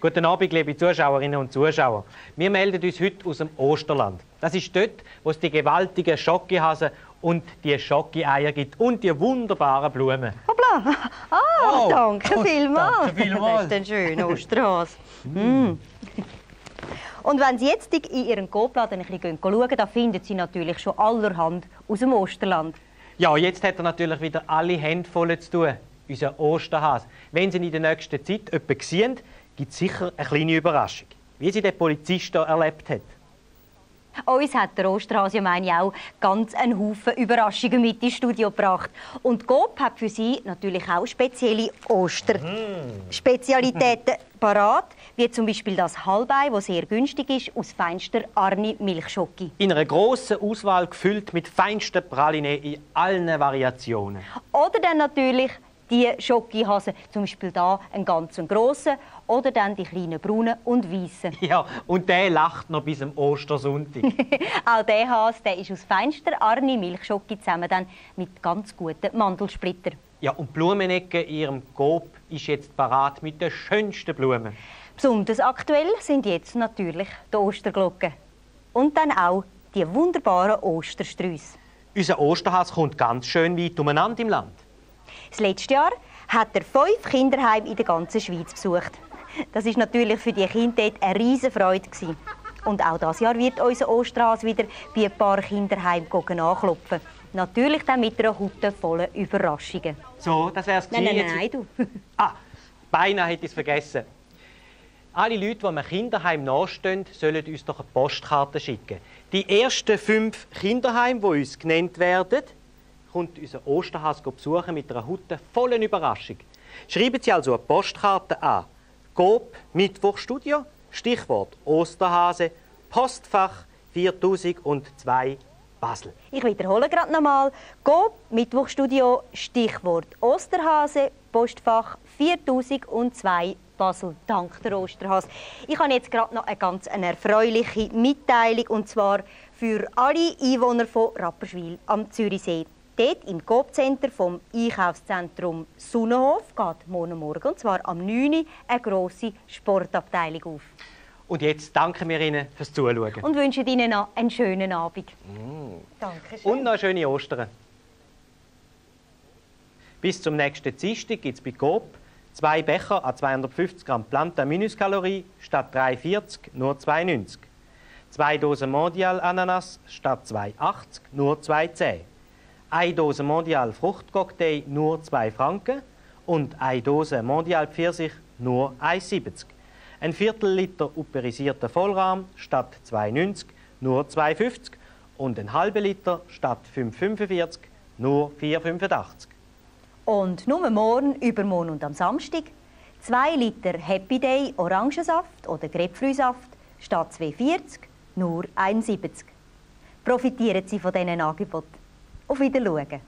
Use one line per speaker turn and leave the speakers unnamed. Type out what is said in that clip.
Guten Abend, liebe Zuschauerinnen und Zuschauer. Wir melden uns heute aus dem Osterland. Das ist dort, wo es die gewaltigen Schokihasen und die Schoki-Eier gibt und die wunderbaren Blumen.
Hoppla! Ah,
Oh,
danke
oh,
vielmals.
danke vielmals.
Das ist ein schöner Osterhase. mm. Und wenn Sie jetzt in Ihren Coop-Laden ein bisschen schauen, da finden Sie natürlich schon allerhand aus dem Osterland.
Ja, jetzt hat er natürlich wieder alle Hände voll zu tun, unser Osterhase. Wenn Sie ihn in der nächsten Zeit jemanden sehen, gibt es sicher eine kleine Überraschung. Wie sie der Polizist hier erlebt hat.
Uns hat der Osterhase, meine ich, auch ganz einen Haufen Überraschungen mit ins Studio gebracht. Und Coop hat für Sie natürlich auch spezielle Oster-Spezialitäten parat, wie zum Beispiel das Halbei, das sehr günstig ist, aus feinster Arni Milchschoki.
In einer grossen Auswahl gefüllt mit feinsten Praline in allen Variationen.
Oder dann natürlich die Schokihasen, zum Beispiel da einen ganz grossen, oder dann die kleinen braunen und weißen.
Ja, und der lacht noch bis am Ostersonntag.
Auch der Hase, der ist aus feinster Arni Milchschoki zusammen dann mit ganz guten Mandelsplitter.
ja, und Blumenecke in ihrem Coop ist jetzt parat mit den schönsten Blumen.
Besonders aktuell sind jetzt natürlich die Osterglocken. Und dann auch die wunderbaren Ostersträuße.
Unser Osterhase kommt ganz schön weit umeinander im Land.
Das letzte Jahr hat er fünf Kinderheime in der ganzen Schweiz besucht. Das ist natürlich für die Kinder dort eine riesige Freude. gewesen. Und auch dieses Jahr wird unser Osterhase wieder bei ein paar Kinderheimen anklopfen. Natürlich dann mit einer Hutte voller Überraschungen.
So, das wär's
Nein, nein,
gewesen.
nein,
Jetzt-
du.
Ah, beinahe hätte ich es vergessen. Alle Leute, die einem Kinderheim nachstehen, sollen uns doch eine Postkarte schicken. Die ersten fünf Kinderheime, die uns genannt werden, kommt unser Osterhase besuchen mit einer Hutte vollen Überraschung. Schreiben Sie also eine Postkarte an. Coop Mittwochstudio, Stichwort Osterhase, Postfach 4002 Basel.
Ich wiederhole gerade nochmal. Go, Mittwochstudio, Stichwort Osterhase, Postfach 4002 Basel. Dank der Osterhase. Ich habe jetzt gerade noch eine ganz eine erfreuliche Mitteilung und zwar für alle Einwohner von Rapperswil am Zürichsee. Dort im Coop-Center vom Einkaufszentrum Sonnenhof geht morgen Morgen, und zwar am 9. Uhr, eine grosse Sportabteilung auf.
Und jetzt danken wir Ihnen fürs Zuschauen.
Und wünschen Ihnen noch einen schönen Abend. Danke schön.
Und noch eine schöne Ostern. Bis zum nächsten Dienstag gibt es bei Coop zwei Becher an 250 Gramm Planta Minuskalorie statt 3,40 nur 2,90. Zwei Dosen Mondial Ananas statt 2,80 nur 2,10. Eine Dose Mondial Fruchtcocktail nur 2 Franken und eine Dose Mondial Pfirsich nur 1,70. Ein Viertel Liter uperisierter Vollrahm statt 2,90 nur 2,50 und ein halber Liter statt 5,45 nur 4,85.
Und nur morgen, übermorgen und am Samstag 2 Liter Happy Day Orangensaft oder Grapefruitsaft statt 2,40 nur 1,70. Profitieren Sie von diesen Angeboten. Auf Wiedersehen.